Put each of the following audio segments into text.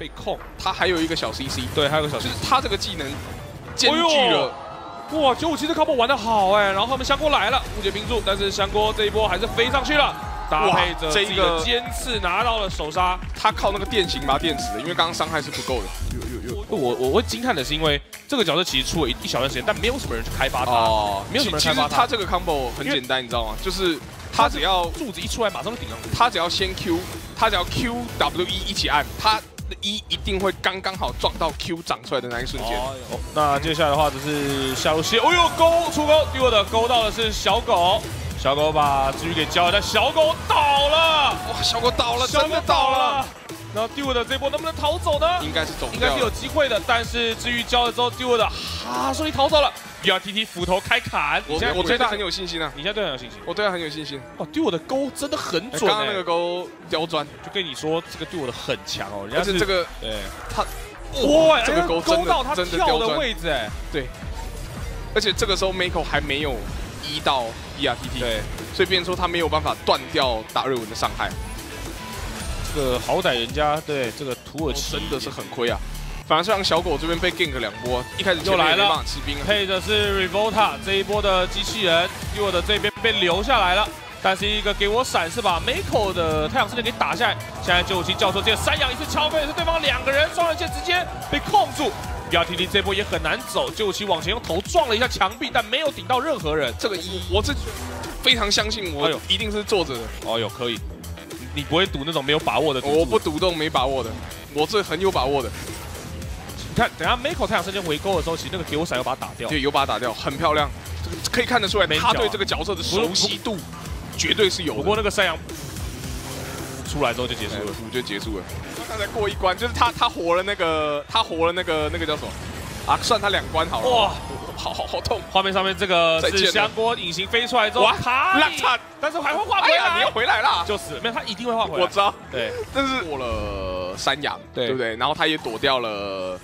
被控，他还有一个小 CC，对，还有个小就 CC，是他这个技能兼具哎了。哇，九五七这 combo 玩的好哎，然后他们香锅来了，误解冰柱，但是香锅这一波还是飞上去了，搭配着这个尖刺拿到了首杀。他靠那个电刑把他电死的，因为刚刚伤害是不够的。有有有，我我会惊叹的是，因为这个角色其实出了一一小段时间，但没有什么人去开发他。哦，没有什么人开发它其实他这个 combo 很简单，你知道吗？就是他只要柱子一出来，马上就顶上去。他只要先 Q，他只要 Q W E 一起按，他的 E 一定会刚刚好撞到 Q 长出来的那一瞬间。哦，那接下来的话就是下路蟹，哦呦勾出勾，丢的勾到的是小狗，小狗把治愈给交了，但小狗倒了，哇，小狗倒了，真的倒了，。然后丢的这波能不能逃走呢？应该是走不应该是有。机会的，但是至于交了之后，丢的哈顺利逃走了。BRTT 斧头开砍，我现在我对他很有，信心啊，你现在对他很有信心。我对他很有信心。哇，丢我的钩真的很准、欸，刚刚那个钩刁钻，就跟你说，这个 Dew 的很强哦，人家是而且这个对，他，哇，这个钩真勾到他跳的，位置，哎，而且这个时候 Miko 还没有一到 BRTT，对，所以变成说他没有办法断掉达瑞文的伤害，这个好歹人家对这个土耳其真的是很亏啊。反而是让小狗这边被 gank 两波，一开始就来了。配的是 Revolta 这一波的机器人，丢的这边被留下来了。但是一个给我闪是把 Mako 的太阳之剑给打下来，现在九五七教授这个三阳一次敲飞的是对方两个人，双人剑直接被控住。BRTT 这波也很难走，九五七往前用头撞了一下墙壁，但没有顶到任何人。这个一，我是非常相信我哎呦一定是坐着的，哎呦，可以，你你不会赌那种没有把握的赌注我不赌这种没把握的，我是很有把握的，你看，等下 Miko 太阳之剑回勾的时候，其实那个给我闪要把它打掉。对，有把它打掉，很漂亮，这个可以看得出来他对这个角色的熟悉度绝对是有的。不过那个山羊出来之后就结束了。五就结束了，刚才过一关，就是他他活了那个他活了那个那个叫什么啊？算他两关好了，哇哇，好好好痛，画面上面这个是香锅隐形飞出来之后，哇卡里。烂惨，但是还会画回哎呀，你来要，回来啦！就死了。没有，他一定会画回来。我知道，对，但是过了山羊，对。对不对？然后他也躲掉了，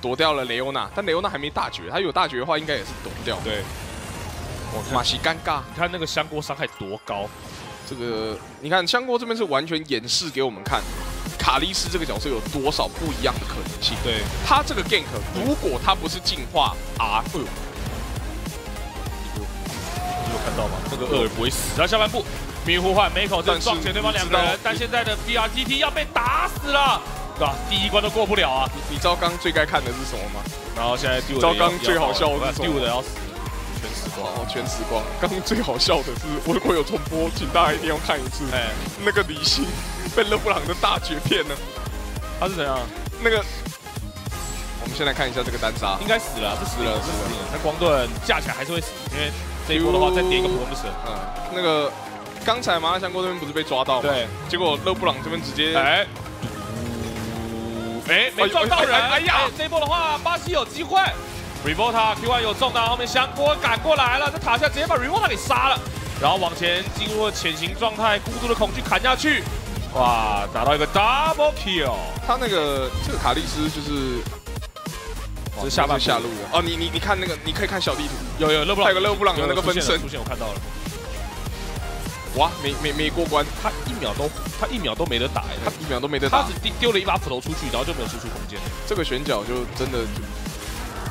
躲掉了雷欧娜，但雷欧娜还没大绝，他有大绝的话，应该也是躲不掉。对，我看马西尴尬，你看那个香锅伤害多高，这个你看香锅这边是完全演示给我们看，卡莉斯这个角色有多少不一样的可能性。对，他这个 gank 如果他不是进化 R，哎呦，你有看到吗？这个厄尔不会死。然后下半部迷糊换 Miko 撞前对方两个人但现在的 BRTT 要被打死了，对吧？第一关都过不了啊。你知道刚刚最该看的是什么吗？然后现在丢糟糕最好笑的是丢的要死，全死光。哦，全死光。刚刚最好笑的是，我如果有重播，请大家一定要看一次。哎，那个李信被勒布朗的大绝骗了。他是怎样？那个，我们先来看一下这个单杀。应该死了，是死了，是死了。那光盾架起来还是会死，因为这一波的话再点一个普通不死。嗯，那个刚才麻辣香锅这边不是被抓到吗？对，结果勒布朗这边直接哎，哎，没撞到人。哎呀这一波的话，巴西有机会。Revolta Q1 有中，到后后面香锅赶过来了，在塔下直接把 Revolta 给杀了，然后往前进入了潜行状态，孤独的恐惧砍下去，哇，打到一个 double kill。他那个这个卡莉斯就是。这是下半下路的哦，你你你看那个，你可以看小地图，有有勒布朗，还有个勒布朗的那个分身出现，我看到了。哇，没没没过关，他一秒都他一秒都没得打，他一秒都没得打他只，丢丢了一把斧头出去，然后就没有输出空间。这个选角就真的就，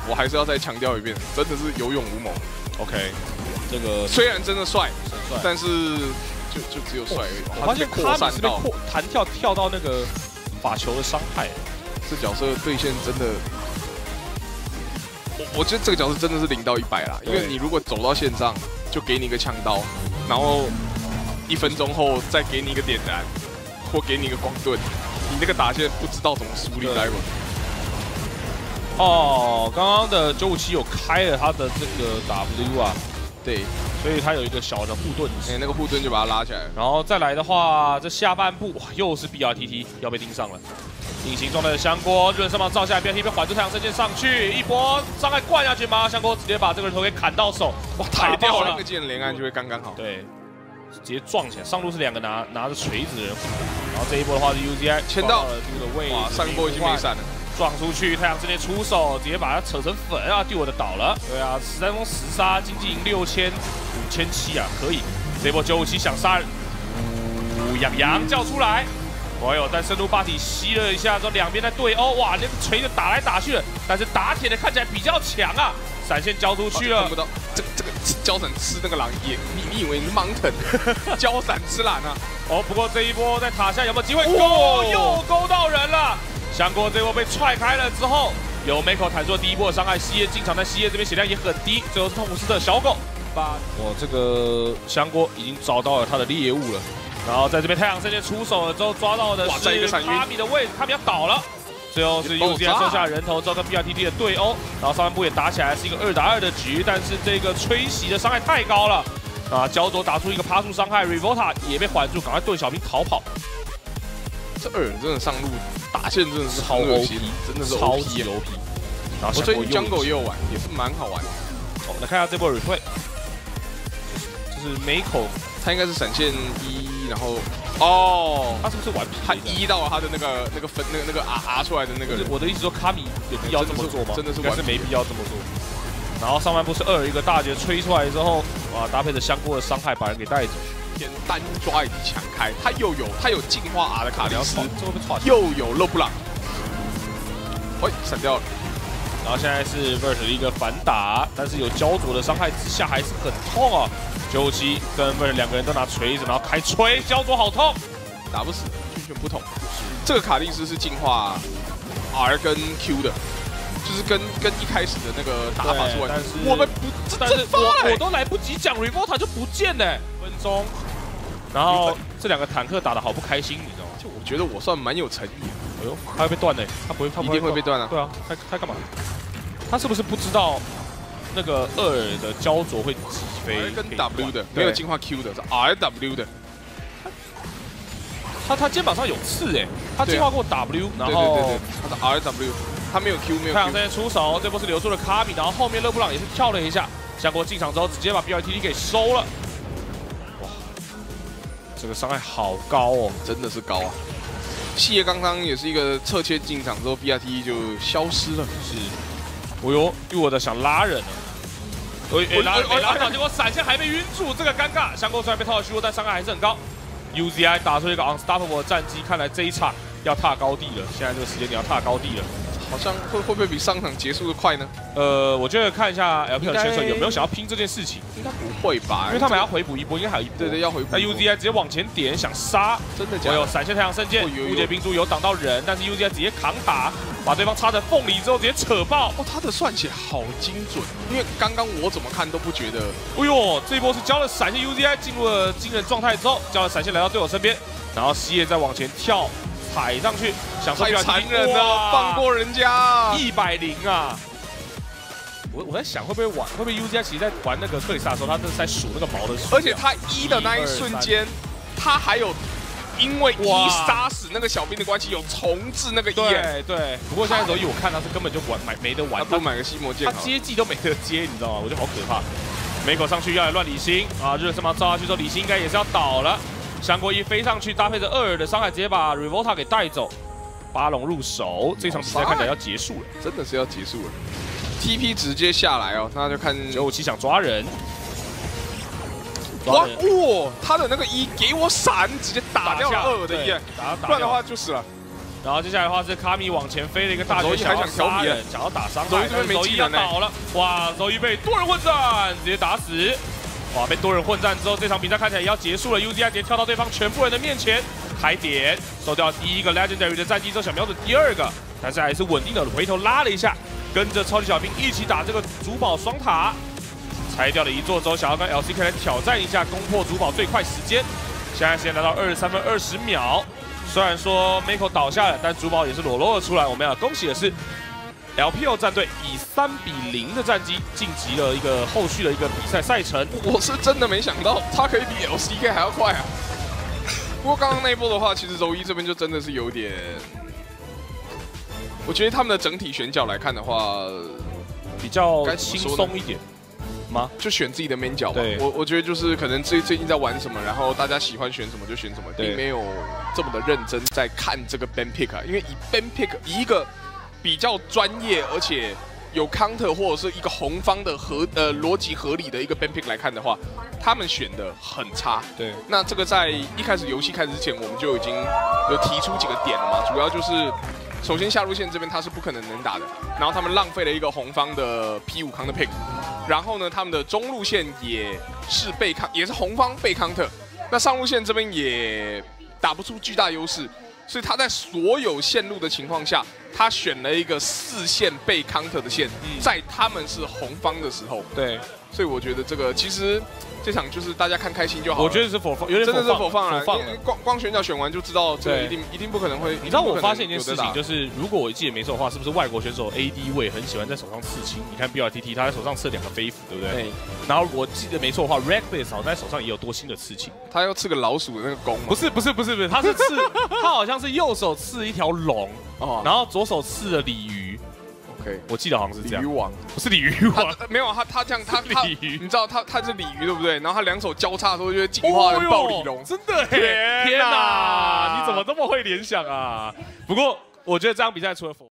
我还是要再强调一遍，真的是有勇无谋。OK，这个虽然真的帅，帅。但是就就只有帅而已。我发现扩他散到是被扩弹跳跳到那个法球的伤害，这角色对线真的，我我觉得这个角色真的是零到一百啦。因为你如果走到线上，就给你一个枪刀，然后一分钟后再给你一个点燃，或给你一个光盾，你那个打线不知道怎么输，你对知道吗？哦，刚刚的九五七有开了他的这个 W 啊，对，所以他有一个小的护盾哎、那个护盾就把他拉起来。然后再来的话，这下半部哇又是 BRTT 要被盯上了。隐形状态的香锅，日本上方照下来，BRTT 被缓住太阳射箭上去，一波伤害灌下去吗，香锅直接把这个人头给砍到手，哇，抬掉了那个剑连按就会刚刚好。对，直接撞起来，上路是两个拿拿着锤子的人，然后这一波的话是 UZI 签到撞了丢的位置，哇，上一波已经没闪了。撞出去，太阳之内出手，直接把他扯成粉啊！丢我的倒了，对啊，十三封十杀，经济赢六千五千七啊，可以。这波九五七想杀人，呜，养羊叫出来，哎呦，但深度霸体吸了一下之后，两边在对殴，哇，那个锤子打来打去的，但是打铁的看起来比较强啊，闪现交出去了看不。到这这个交闪吃那个狼也，你你以为你是胶闪吃狼啊？哦，不过这一波在塔下有没有机会勾？哦又勾到人了。香锅这波被踹开了之后，有 Miko 坦出了第一波的伤害，西叶进场，但西叶这边血量也很低，最后是痛苦斯的小狗。把我这个香锅已经找到了他的猎物了，然后在这边太阳圣剑出手了之后，抓到的是个卡米的位置，卡米要倒了。最后是爆 U 炸 Z 收下人头之后跟 B R T T 的对殴，然后上半部也打起来，是一个二打二的局，但是这个吹袭的伤害太高了，啊，焦灼打出一个趴树伤害，Revolta 也被缓住，赶快盾小兵逃跑。这二人真的上路打线真的是超很恶 OP，真的是超级啊 OP。然后我最近香 Jungle 也有玩，也是蛮好玩的。我们来看一下这波 replay，就是 Mako 他应该是闪现一，然后哦，他是不是玩他皮的？一到了他的那个那个分那个那个 R R 出来的那个我的意思说，卡米有必要这么做吗？真的是应该是没必要这么做。然后上半部是二一个大绝吹出来之后，哇，搭配着香锅的伤害把人给带走。偏单抓以及强开，他又有他有进化 R 的卡里斯。又有勒布朗，喂，闪掉了，然后现在是 Vert 的一个反打，但是有焦灼的伤害之下还是很痛啊。九七跟 Vert 两个人都拿锤子，然后开锤，焦灼好痛。打不死，完全不同。这个卡莉斯是进化 R 跟 Q 的，就是跟跟一开始的那个打法是完全我们不，这但是这发欸我我都来不及讲 Revolta 就不见了，分钟。然后这两个坦克打的好不开心，你知道吗？就我觉得我算蛮有诚意的，哎呦，他会被断的，他不会，他一不定会被断啊。对啊，他他干嘛？他是不是不知道那个二尔的焦灼会击飞跟 W 的没有进化 Q 的，是 R W 的。他他肩膀上有刺哎，他进化过 W，然对对对后对，他是 R W，他没有 Q 没有太阳圣剑出手，这波是留住了卡比，然后后面勒布朗也是跳了一下，香国进场之后直接把 B R T T 给收了。哇，这个伤害好高哦。真的是高啊。细叶刚刚也是一个侧切进场之后，B R T 就消失了。是，哦呦，我的想拉人了。哎哎拉哎哎哎没拉到，结果闪现还被晕住，这个尴尬。香锅虽然被套了虚弱，但伤害还是很高。UZI 打出一个 unstoppable 的战绩，看来这一场要踏高地了。现在这个时间点要踏高地了。好像会会不会比上场结束的快呢？呃，我觉得看一下 LPL 选手有没有想要拼这件事情，应该不会吧？因为他们还要回补一波，应该还有一波。对对要回补那 UZI 直接往前点想杀，真的假的？我有闪现太阳圣剑，哦有有无解冰珠有挡到人，但是 UZI 直接扛塔，把对方插在缝里之后直接扯爆。哦，他的算起来好精准，因为刚刚我怎么看都不觉得。哎呦，这一波是交了闪现 UZI 进入了惊人状态之后，交了闪现来到队友身边，然后西野再往前跳踩上去，享受太表残忍了，放过人家！一百零啊！我我在想会不会玩，会不会 UZI 其实在玩那个克里斯塔的时候，他是在数那个毛的数量，而且他一的那一瞬间，他还有因为一杀死那个小兵的关系，有重置那个一，对对。不过现在手一我看他是根本就玩买没得玩，他不买个吸魔剑他。接技都没得接，你知道吗？我觉得好可怕。梅口上去要来乱李欣啊，热身芒照下去之后，李欣应该也是要倒了。香国一飞上去，搭配着二尔的伤害，直接把 Revolta 给带走。巴龙入手，这场比赛看起来要结束了。真的是要结束了。TP 直接下来哦，那就看九五七想抓人，哇哇，他的那个一给我闪，直接打掉了下二的一，对打打不然的话就死了。然后接下来的话是卡米往前飞了一个大绝，还想调皮杀人，想要打伤害，柔一这边没技能欸倒了，哇，周一被多人混战直接打死，哇，被多人混战之后，这场比赛看起来也要结束了，UZI 直接跳到对方全部人的面前，开点收掉第一个 Legendary 的战绩之后，想瞄准第二个，但是还是稳定的回头拉了一下，跟着超级小兵一起打这个主堡双塔，拆掉了一座之后，想要跟 LCK 来挑战一下攻破主堡最快时间，现在时间来到二十三分二十秒。虽然说 Mako 倒下了，但主堡也是裸露了出来。我们要恭喜的是，LPL 战队以三比零的战绩晋级了一个后续的一个比赛赛程。我是真的没想到他可以比 LCK 还要快啊！不过刚刚那一波的话，其实柔一这边就真的是有点，我觉得他们的整体选角来看的话，比较该轻松一点吗？就选自己的 main 角吧对。我我觉得就是可能最最近在玩什么，然后大家喜欢选什么就选什么，并没有这么的认真在看这个 ban pick 啊。因为以 ban pick 以一个比较专业而且有 counter 或者是一个红方的合呃逻辑合理的一个 ban pick 来看的话，他们选的很差。对，那这个在一开始游戏开始之前，我们就已经有提出几个点了嘛，主要就是首先下路线这边他是不可能能打的，然后他们浪费了一个红方的 P 五 counter pick，然后呢，他们的中路线也是被康，也是红方被 counter，那上路线这边也打不出巨大优势，所以他在所有线路的情况下，他选了一个四线被 counter 的线，嗯。在他们是红方的时候，对，所以我觉得这个其实这场就是大家看开心就好了。我觉得是否放，有点真的是否放。光光选角选完就知道，这个一定一定不可能会。你知道我发现一件事情，就就是如果我记得没错的话，是不是外国选手 AD 位很喜欢在手上刺青？你看 BRTT 他在手上刺两个飞斧，对不对？对，然后我记得没错的话 r e c k l e s s 好像在手上也有多新的刺青。他要刺个老鼠的那个弓嘛不。是不是不是不是，他是刺，他好像是右手刺一条龙，哦然后左手刺了鲤鱼。，OK，我记得好像是这样，鲤鱼王，不是鲤鱼他王。呃没有他他这样他他，鲤鱼你知道他他是鲤鱼对不对？然后他两手交叉的时候就会进化成暴鲤龙。真的！天天哪哪，你怎么这么会联想啊？不过我觉得这场比赛除了否。